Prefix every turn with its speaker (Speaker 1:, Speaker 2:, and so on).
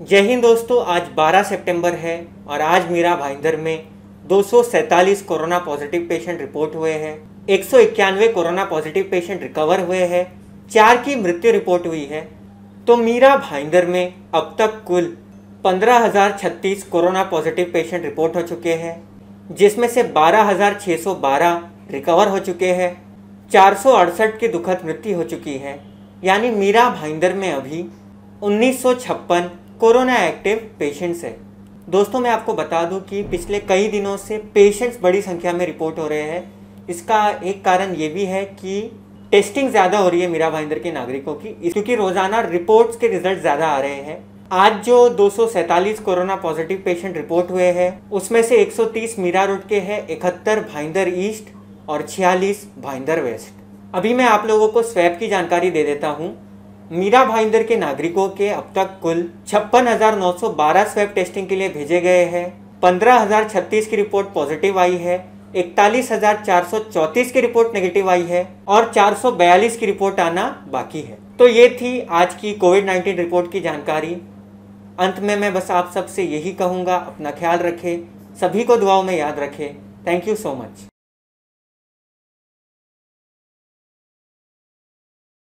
Speaker 1: जय हिंद दोस्तों आज 12 सितंबर है और आज मीरा भाईंदर में दो कोरोना पॉजिटिव पेशेंट रिपोर्ट हुए हैं एक सौ इक्यानवे कोरोना पॉजिटिव पेशेंट रिकवर हुए हैं चार की मृत्यु रिपोर्ट हुई है। तो मीरा भाईंदर में अब तक कुल 15,036 कोरोना पॉजिटिव पेशेंट रिपोर्ट हो चुके हैं जिसमें से 12,612 रिकवर हो चुके हैं चार की दुखद मृत्यु हो चुकी है। यानी मीरा भाईंदर में अभी 1956 कोरोना एक्टिव पेशेंट्स है। दोस्तों, मैं आपको बता दूँ कि पिछले कई दिनों से पेशेंट्स बड़ी संख्या में रिपोर्ट हो रहे हैं। इसका एक कारण ये भी है कि टेस्टिंग ज़्यादा हो रही है मीरा भाईंदर के नागरिकों की क्योंकि रोज़ाना रिपोर्ट्स के रिज़ल्ट ज़्यादा आ रहे हैं। आज जो दो कोरोना पॉजिटिव पेशेंट रिपोर्ट हुए हैं, उसमें से 130 मीरा रोड के हैं, इकहत्तर भाईंदर ईस्ट और छियालीस भाईंदर वेस्ट। अभी मैं आप लोगों को स्वैप की जानकारी दे देता हूँ। मीरा भाईंदर के नागरिकों के अब तक कुल छप्पन हज़ार नौ सौ बारह स्वैप टेस्टिंग के लिए भेजे गए हैं। पंद्रह हज़ार छत्तीस की रिपोर्ट पॉजिटिव आई है, इकतालीस हज़ार चार सौ चौतीस की रिपोर्ट नेगेटिव आई है और चार सौ बयालीस की रिपोर्ट आना बाकी है। तो ये थी आज की कोविड नाइन्टीन रिपोर्ट की जानकारी। अंत में मैं बस आप सबसे यही कहूँगा, अपना ख्याल रखें, सभी को दुआओं में याद रखें। Thank you so much